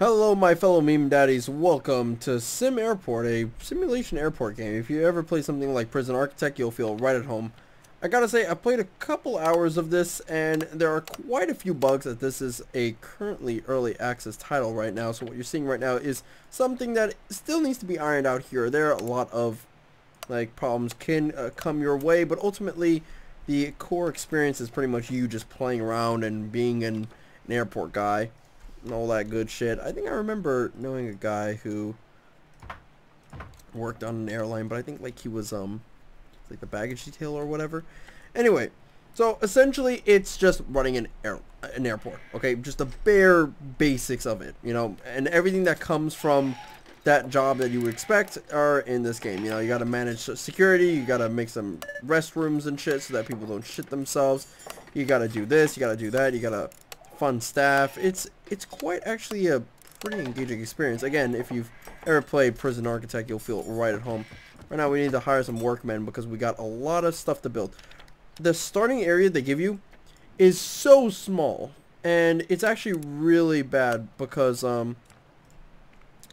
Hello my fellow meme daddies, welcome to SimAirport, a simulation airport game. If you ever play something like Prison Architect, you'll feel right at home. I gotta say, I played a couple hours of this, and there are quite a few bugs that this is a currently early access title right now. So what you're seeing right now is something that still needs to be ironed out here. There are a lot of like problems can uh, come your way, but ultimately the core experience is pretty much you just playing around and being an, an airport guy and all that good shit. I think I remember knowing a guy who worked on an airline, but I think like he was um like the baggage detail or whatever. Anyway, so essentially it's just running an air an airport, okay? Just the bare basics of it, you know, and everything that comes from that job that you would expect are in this game. You know, you got to manage security, you got to make some restrooms and shit so that people don't shit themselves. You got to do this, you got to do that, you got to fun staff. It's it's quite actually a pretty engaging experience. Again, if you've ever played Prison Architect, you'll feel right at home. Right now, we need to hire some workmen because we got a lot of stuff to build. The starting area they give you is so small, and it's actually really bad because um,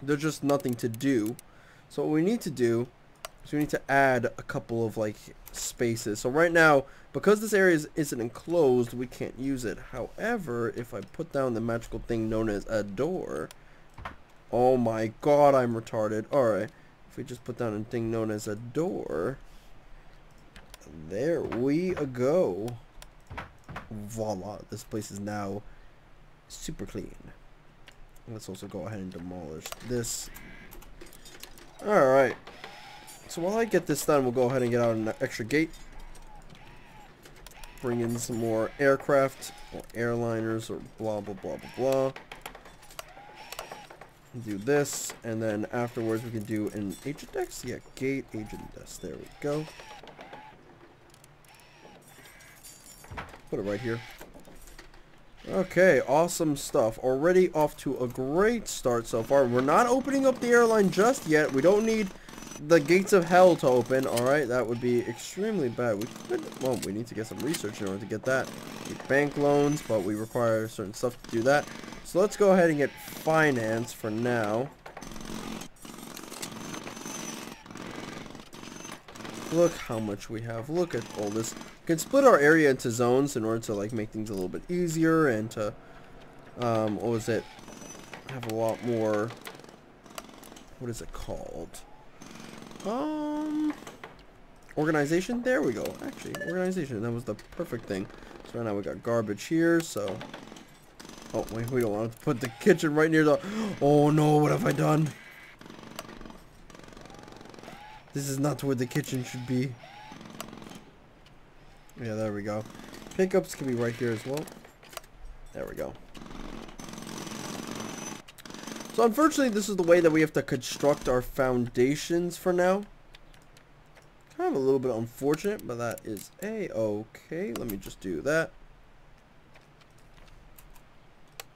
there's just nothing to do. So what we need to do is we need to add a couple of like spaces. So right now, because this area is, isn't enclosed, we can't use it. However, if I put down the magical thing known as a door, oh my god, I'm retarded. Alright, if we just put down a thing known as a door, there we go. Voila, this place is now super clean. Let's also go ahead and demolish this. Alright. So while I get this done, we'll go ahead and get out an extra gate. Bring in some more aircraft or airliners or blah blah blah blah blah. Do this and then afterwards we can do an agent desk yeah gate agent desk there we go. Put it right here. Okay awesome stuff. Already off to a great start so far. We're not opening up the airline just yet. We don't need the gates of hell to open. Alright, that would be extremely bad. We could, well, we need to get some research in order to get that. Bank loans, but we require certain stuff to do that. So let's go ahead and get finance for now. Look how much we have. Look at all this. We can split our area into zones in order to like make things a little bit easier and to, um, what was it? Have a lot more, what is it called? Um, organization. There we go. Actually, organization. That was the perfect thing. So right now we got garbage here. So, oh wait, we don't want to put the kitchen right near the. Oh no! What have I done? This is not where the kitchen should be. Yeah, there we go. Pickups can be right here as well. There we go. So unfortunately, this is the way that we have to construct our foundations for now. Kind of a little bit unfortunate, but that is a-okay. Let me just do that.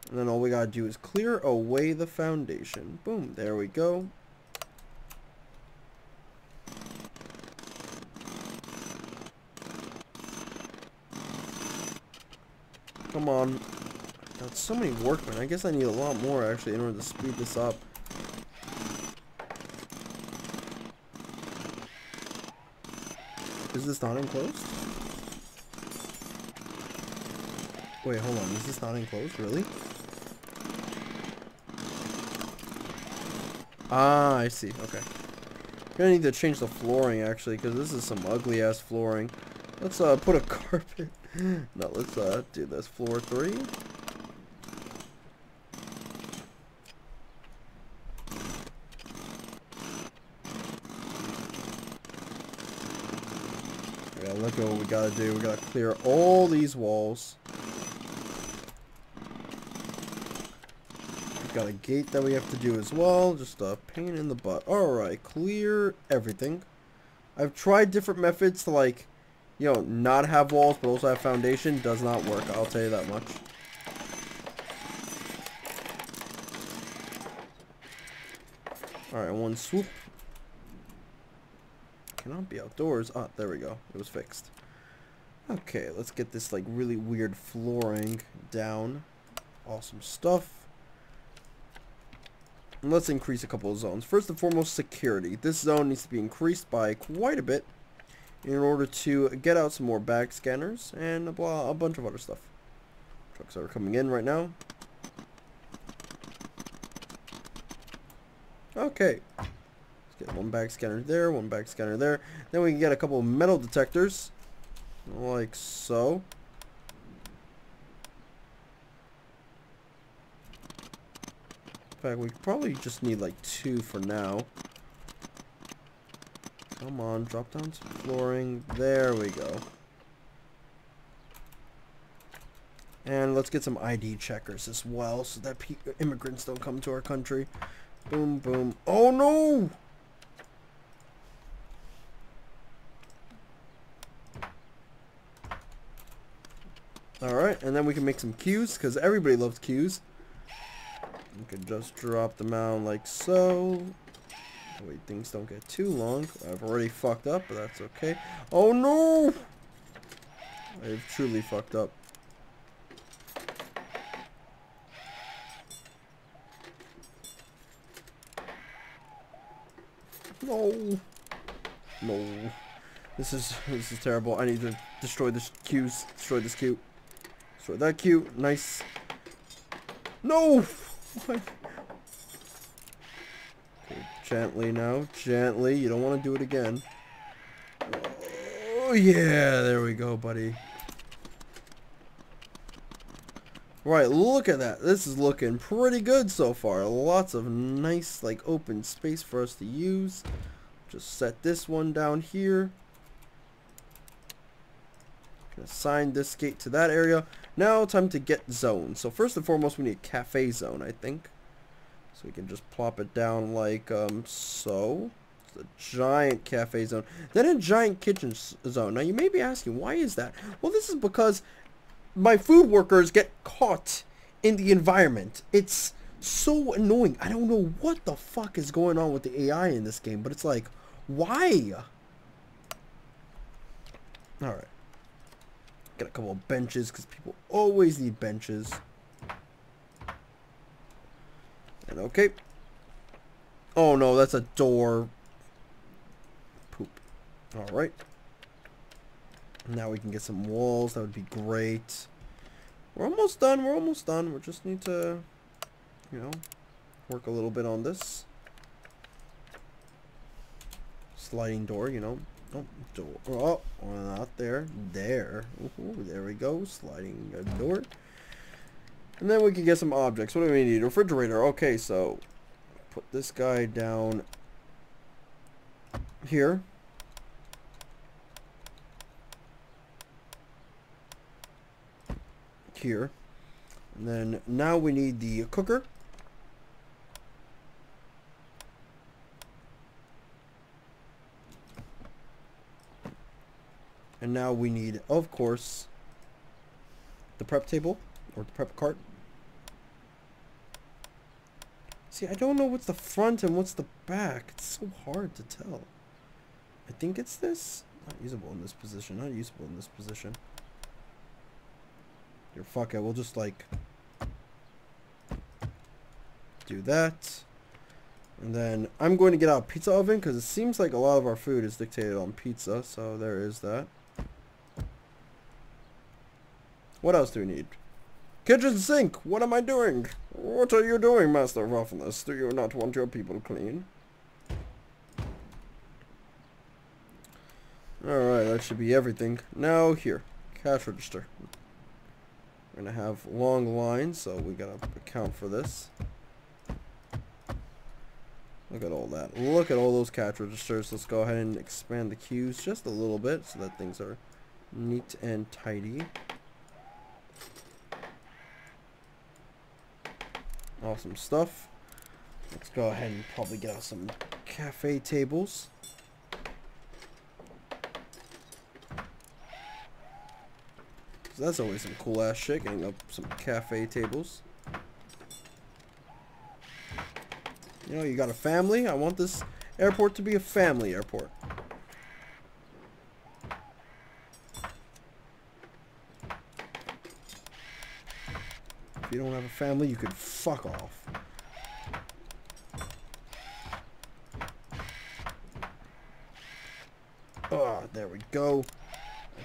And then all we gotta do is clear away the foundation. Boom, there we go. Come on. Got so many workmen. I guess I need a lot more actually in order to speed this up. Is this not enclosed? Wait, hold on. Is this not enclosed? Really? Ah, I see. Okay. Gonna need to change the flooring actually, because this is some ugly ass flooring. Let's uh put a carpet. no, let's uh do this. Floor three. look at what we gotta do. We gotta clear all these walls. We've got a gate that we have to do as well. Just a pain in the butt. Alright, clear everything. I've tried different methods to like, you know, not have walls but also have foundation. Does not work, I'll tell you that much. Alright, one swoop cannot be outdoors. Ah, there we go. It was fixed. Okay, let's get this like really weird flooring down. Awesome stuff. let's increase a couple of zones. First and foremost, security. This zone needs to be increased by quite a bit in order to get out some more bag scanners and a, blah, a bunch of other stuff. Trucks are coming in right now. Okay. Let's get one bag scanner there, one bag scanner there. Then we can get a couple of metal detectors. Like so. In fact, we probably just need like two for now. Come on, drop down some flooring. There we go. And let's get some ID checkers as well so that immigrants don't come to our country. Boom, boom. Oh, no! Alright, and then we can make some queues, because everybody loves queues. We can just drop them out like so. Wait, things don't get too long. I've already fucked up, but that's okay. Oh no! I've truly fucked up. No. No. This is this is terrible. I need to destroy this queues. Destroy this queue. Destroy that cute. Nice. No. Okay, gently now. Gently. You don't want to do it again. Oh yeah. There we go, buddy. Right, look at that. This is looking pretty good so far. Lots of nice, like, open space for us to use. Just set this one down here. Assign this gate to that area. Now, time to get zone. So first and foremost, we need a cafe zone, I think. So we can just plop it down like um, so. It's a giant cafe zone. Then a giant kitchen zone. Now, you may be asking, why is that? Well, this is because my food workers get caught in the environment. It's so annoying. I don't know what the fuck is going on with the AI in this game, but it's like, why? Alright. Get a couple of benches, because people always need benches. And okay. Oh no, that's a door. Poop. Alright. Now we can get some walls. That would be great. We're almost done. We're almost done. We just need to, you know, work a little bit on this. Sliding door, you know. Oh, door. Oh, well, not there. There. Ooh, there we go. Sliding a door. And then we can get some objects. What do we need? Refrigerator. Okay, so put this guy down here. here. And then now we need the cooker. And now we need, of course, the prep table or the prep cart. See, I don't know what's the front and what's the back. It's so hard to tell. I think it's this. Not usable in this position. Not usable in this position. Here, fuck it. We'll just like do that. And then I'm going to get out pizza oven because it seems like a lot of our food is dictated on pizza. So there is that. What else do we need? Kitchen sink! What am I doing? What are you doing, Master Roflness? Do you not want your people clean? Alright, that should be everything. Now here. Cash register. We're going to have long lines, so we got to account for this. Look at all that. Look at all those cash registers. Let's go ahead and expand the queues just a little bit so that things are neat and tidy. Awesome stuff. Let's go ahead and probably get out some cafe tables. So that's always some cool ass shit, getting up some cafe tables. You know, you got a family. I want this airport to be a family airport. If you don't have a family, you could fuck off. Oh, there we go.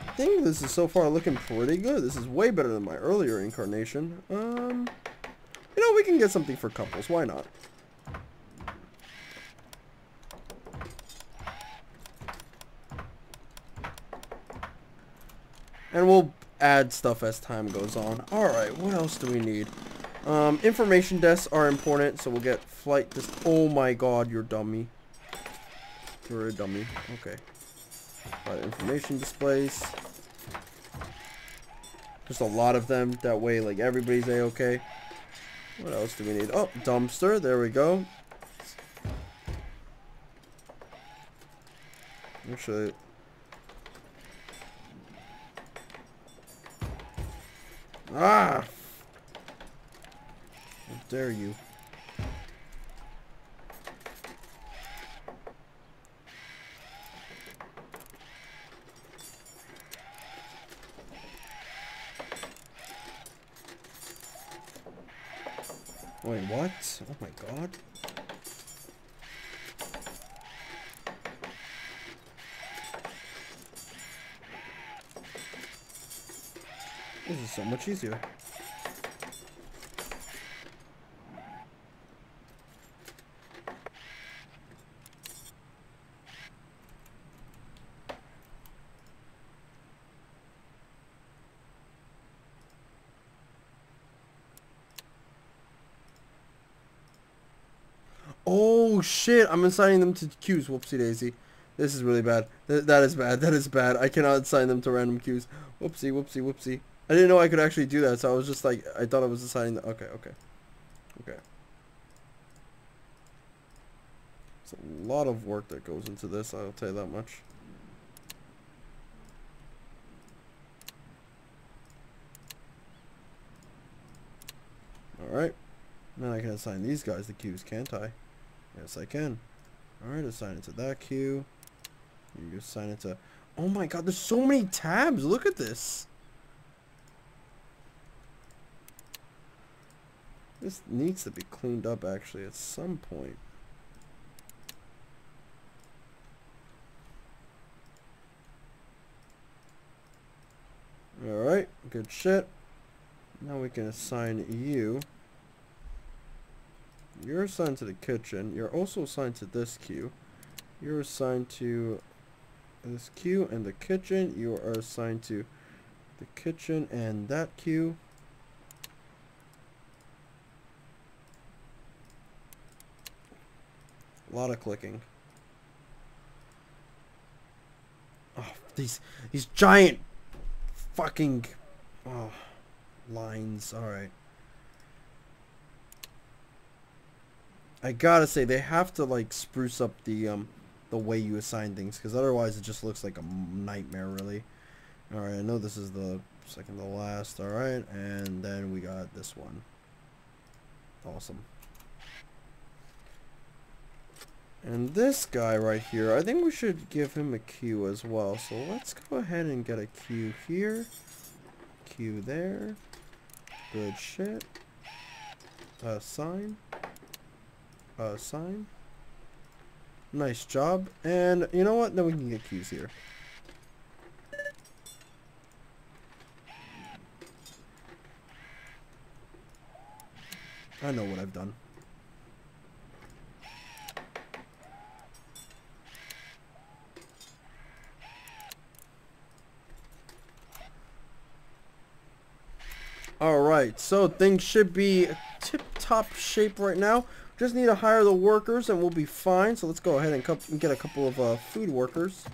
I think this is so far looking pretty good. This is way better than my earlier incarnation. Um, you know, we can get something for couples. Why not? Add stuff as time goes on. Alright, what else do we need? Um, information desks are important, so we'll get flight dis- Oh my god, you're dummy. You're a dummy. Okay. Alright, information displays. Just a lot of them. That way, like, everybody's a-okay. What else do we need? Oh, dumpster. There we go. Actually, Ah! How dare you. Wait, what? Oh my god. So much easier. Oh shit, I'm assigning them to queues. Whoopsie daisy. This is really bad. Th that is bad. That is bad. I cannot assign them to random queues. Whoopsie, whoopsie, whoopsie. I didn't know I could actually do that, so I was just like, I thought I was assigning the, okay, okay. Okay. It's a lot of work that goes into this, I'll tell you that much. Alright. Now I can assign these guys the queues, can't I? Yes, I can. Alright, assign it to that queue. You assign it to... Oh my god, there's so many tabs! Look at this! This needs to be cleaned up actually at some point. Alright, good shit. Now we can assign you. You're assigned to the kitchen. You're also assigned to this queue. You're assigned to this queue and the kitchen. You are assigned to the kitchen and that queue. A lot of clicking. Oh, these these giant fucking oh, lines. All right. I gotta say they have to like spruce up the um the way you assign things because otherwise it just looks like a nightmare really. All right, I know this is the second to last. All right, and then we got this one. Awesome. And this guy right here, I think we should give him a queue as well. So let's go ahead and get a queue here. Queue there. Good shit. A sign. A sign. Nice job. And you know what? Then we can get queues here. I know what I've done. Alright, so things should be tip-top shape right now. Just need to hire the workers and we'll be fine. So let's go ahead and get a couple of uh, food workers.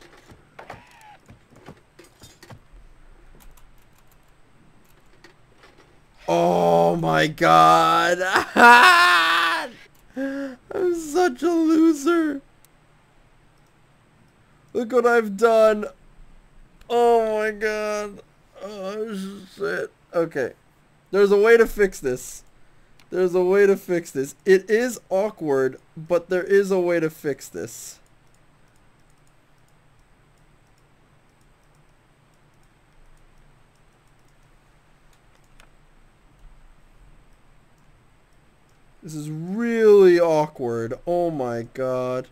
Oh my god! I'm such a loser! Look what I've done! Oh my god! Oh shit. Okay. There's a way to fix this. There's a way to fix this. It is awkward, but there is a way to fix this. This is really awkward. Oh my god.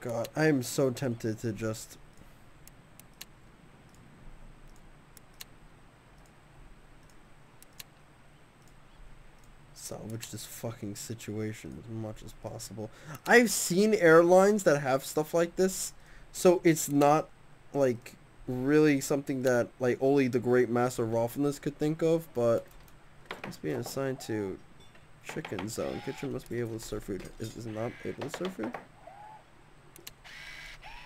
God, I am so tempted to just salvage this fucking situation as much as possible. I've seen airlines that have stuff like this, so it's not like really something that like only the great master Roflness could think of, but it's being assigned to chicken zone. Kitchen must be able to serve food. Is, is not able to serve food?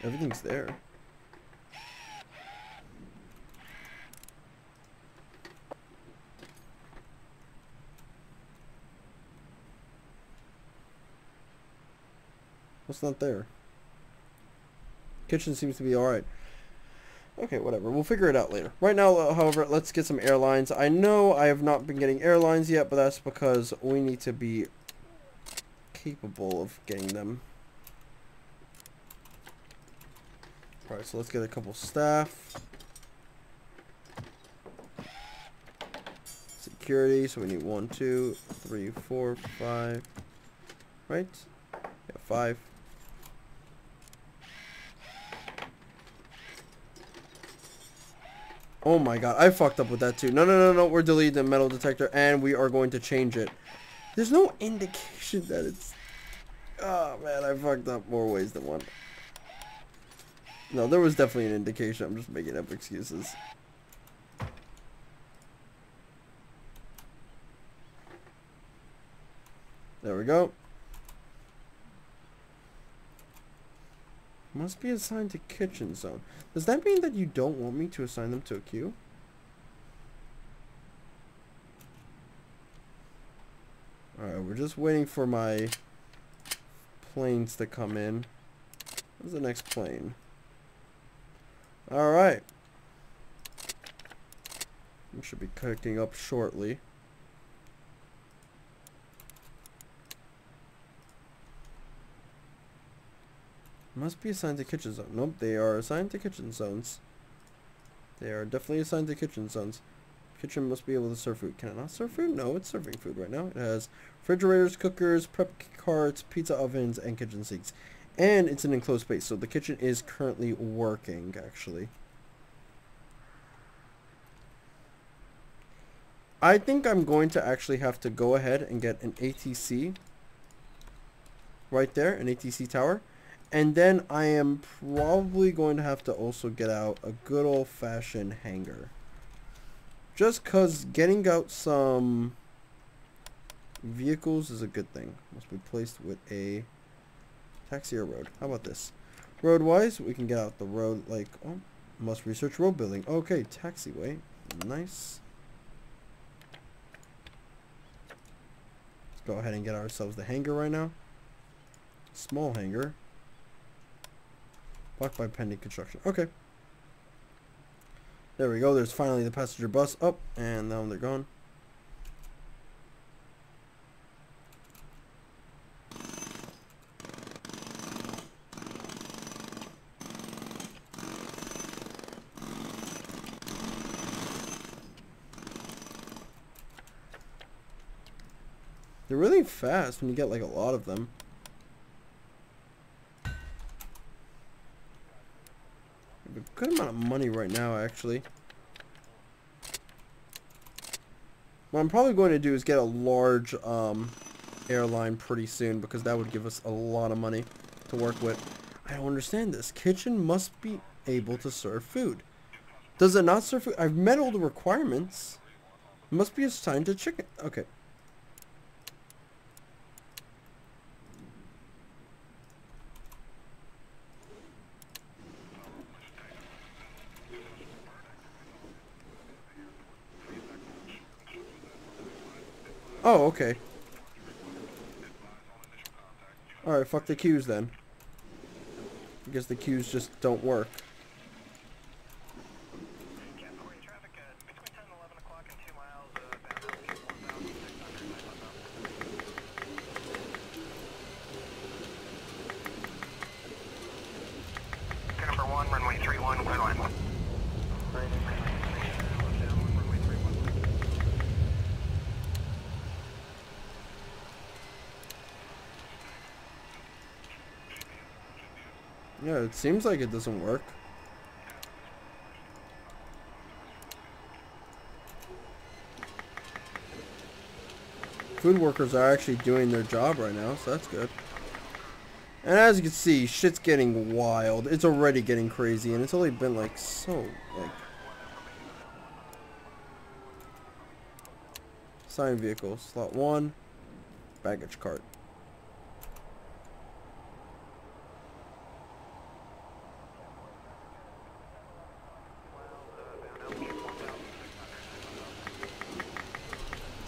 Everything's there. What's not there? Kitchen seems to be alright. Okay, whatever. We'll figure it out later. Right now, uh, however, let's get some airlines. I know I have not been getting airlines yet, but that's because we need to be capable of getting them. Alright, so let's get a couple staff. Security, so we need one, two, three, four, five. Right? Yeah, five. Oh my god, I fucked up with that too. No, no, no, no, we're deleting the metal detector and we are going to change it. There's no indication that it's... Oh man, I fucked up more ways than one. No, there was definitely an indication. I'm just making up excuses. There we go. Must be assigned to kitchen zone. Does that mean that you don't want me to assign them to a queue? Alright, we're just waiting for my planes to come in. Where's the next plane? Alright. We should be cooking up shortly. Must be assigned to kitchen zone. Nope, they are assigned to kitchen zones. They are definitely assigned to kitchen zones. Kitchen must be able to serve food. Can it not serve food? No, it's serving food right now. It has refrigerators, cookers, prep carts, pizza ovens, and kitchen sinks. And it's an enclosed space, so the kitchen is currently working, actually. I think I'm going to actually have to go ahead and get an ATC right there, an ATC tower. And then I am probably going to have to also get out a good old-fashioned hangar. Just because getting out some vehicles is a good thing. Must be placed with a taxi or road. How about this? Road-wise, we can get out the road like, oh, must research road building. Okay, taxiway. Nice. Let's go ahead and get ourselves the hangar right now. Small hangar. Blocked by pending construction. Okay. There we go. There's finally the passenger bus up, and now they're gone. They're really fast when you get like a lot of them. good amount of money right now, actually. What I'm probably going to do is get a large um, airline pretty soon because that would give us a lot of money to work with. I don't understand this. Kitchen must be able to serve food. Does it not serve food? I've met all the requirements. It must be assigned to chicken. Okay. Oh, okay. Alright, fuck the queues then. I guess the queues just don't work. Yeah, it seems like it doesn't work. Food workers are actually doing their job right now, so that's good. And as you can see, shit's getting wild. It's already getting crazy, and it's only been like so, like... Sign vehicle, slot 1, baggage cart.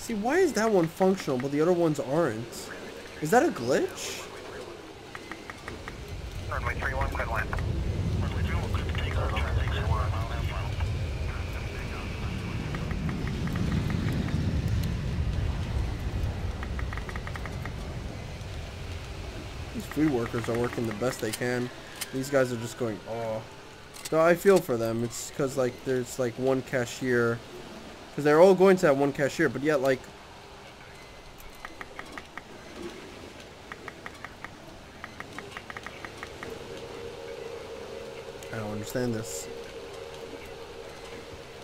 See, why is that one functional, but the other ones aren't? Is that a glitch? Runway 31, clear land. These food workers are working the best they can. These guys are just going, oh. So I feel for them. It's because, like, there's, like, one cashier. Because they're all going to that one cashier, but yet, like... I don't understand this.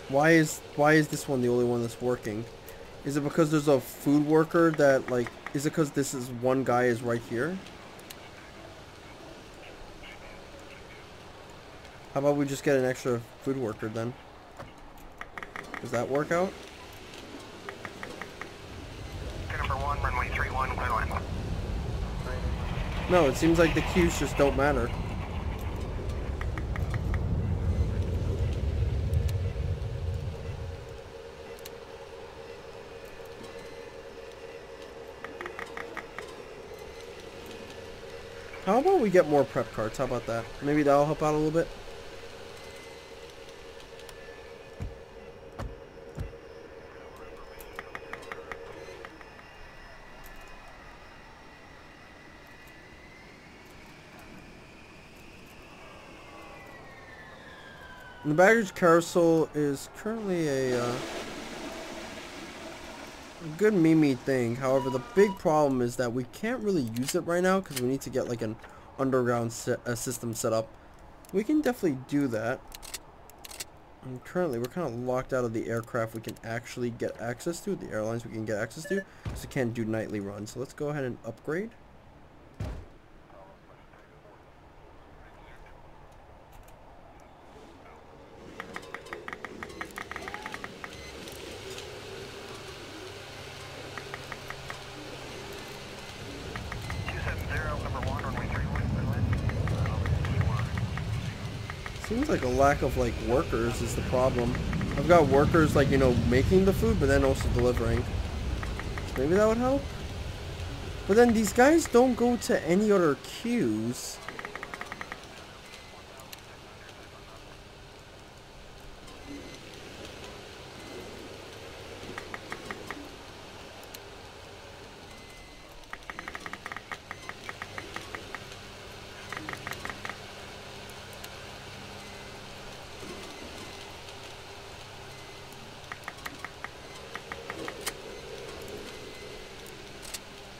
Why is why is this one the only one that's working? Is it because there's a food worker that like is it because this is one guy is right here? How about we just get an extra food worker then? Does that work out? Clear number 1, runway 31, clear land. No, it seems like the queues just don't matter. How about we get more prep carts? How about that? Maybe that'll help out a little bit. The baggage carousel is currently a, uh, a good meme thing. However, the big problem is that we can't really use it right now because we need to get like an underground system set up. We can definitely do that. And currently, we're kind of locked out of the aircraft we can actually get access to, the airlines we can get access to, because we can't do nightly runs. So let's go ahead and upgrade. Two seven zero, number 1, runway 31, clear land. Seems like a lack of like workers is the problem. I've got workers like, you know, making the food, but then also delivering. Maybe that would help? But then these guys don't go to any other queues.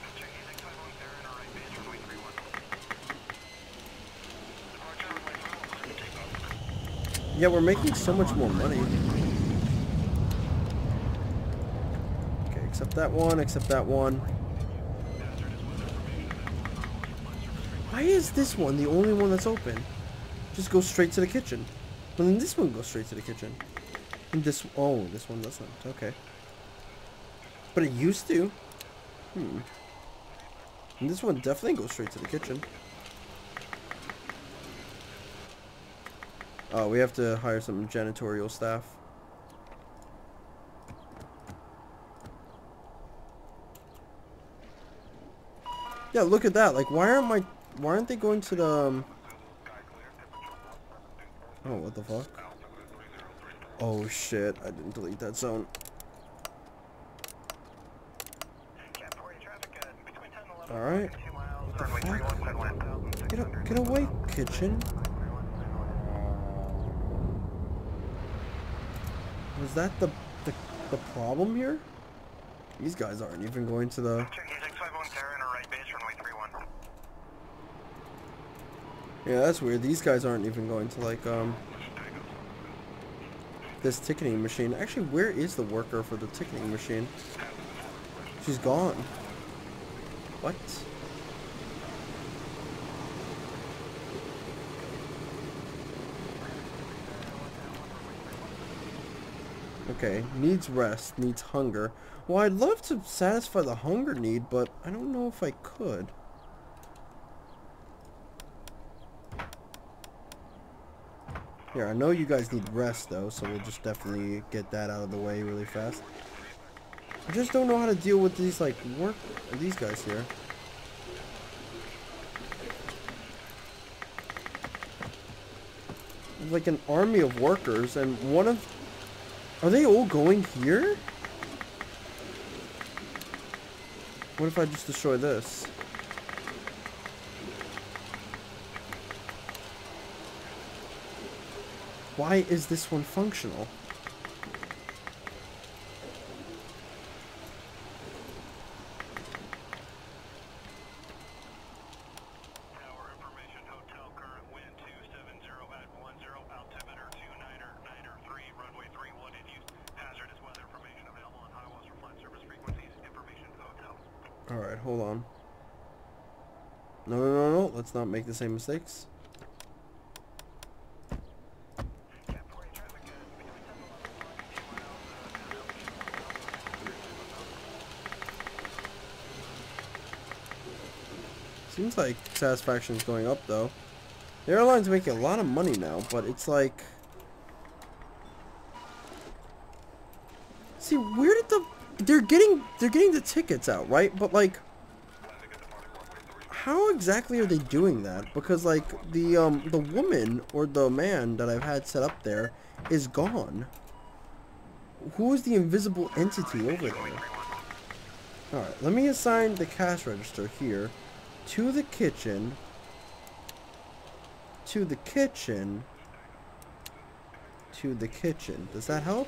Mr. Easy 510, in our right base, runway 31. Departure runway 31, clear to take off. Yeah, we're making so much more money. Okay, except that one, except that one. Why is this one the only one that's open? Just go straight to the kitchen. But then this one goes straight to the kitchen. And this, oh, this one doesn't. Okay. But it used to. Hmm. And this one definitely goes straight to the kitchen. Oh, we have to hire some janitorial staff. Yeah, look at that. Like, why aren't my... Why aren't they going to the... Um... Oh, what the fuck? Oh, shit. I didn't delete that zone. Cap 40 traffic, between 10 and 11, Alright. What the fuck? 31, clear land. Get, get away, kitchen. Was that the, the the problem here? These guys aren't even going to the... Cherokee 651 Terra in our right base, runway 31. Yeah, that's weird. These guys aren't even going to like um this ticketing machine. Actually, where is the worker for the ticketing machine? She's gone. What? Okay, needs rest, needs hunger. Well, I'd love to satisfy the hunger need, but I don't know if I could. Here, I know you guys need rest though, so we'll just definitely get that out of the way really fast. I just don't know how to deal with these like work these guys here. Like an army of workers and one of Are they all going here? What if I just destroy this? Why is this one functional? Tower information, hotel current wind 270 at 10, altimeter 29er, 9er 3, runway 31 in use. Hazardous weather information available on HIWAS for flight service frequencies. Information hotel. Alright, hold on. No, no, no, no. Let's not make the same mistakes. Yeah, 40 traffic between 10 and 11 miles. Seems like satisfaction is going up, though. The airline's making a lot of money now, but it's like... See, where did the... They're getting... They're getting the tickets out, right? But, like... How exactly are they doing that? Because, like, the, um, the woman or the man that I've had set up there is gone. Who is the invisible entity over there? Alright, let me assign the cash register here to the kitchen to the kitchen to the kitchen. Does that help?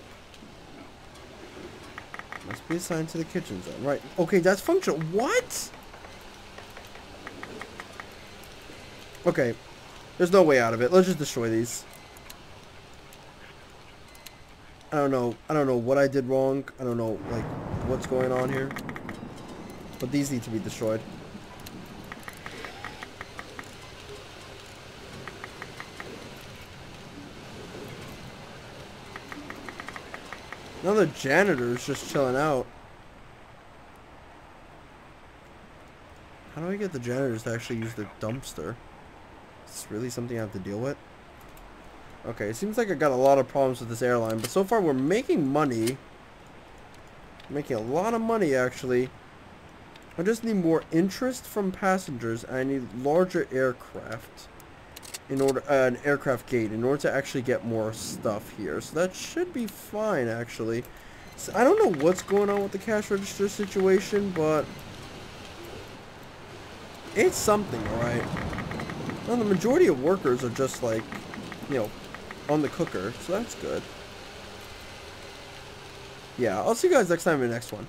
Must be assigned to the kitchen zone. Right. Okay, that's functional. What? Okay. There's no way out of it. Let's just destroy these. I don't know. I don't know what I did wrong. I don't know, like, what's going on here. But these need to be destroyed. Now the is just chilling out. How do I get the janitors to actually use the dumpster? Is this really something I have to deal with? Okay, it seems like I got a lot of problems with this airline, but so far we're making money. Making a lot of money, actually. I just need more interest from passengers, and I need larger aircraft in order uh, an aircraft gate in order to actually get more stuff here. So that should be fine, actually. So I don't know what's going on with the cash register situation, but it's something, alright? Well, the majority of workers are just like, you know, on the cooker, so that's good. Yeah, I'll see you guys next time in the next one.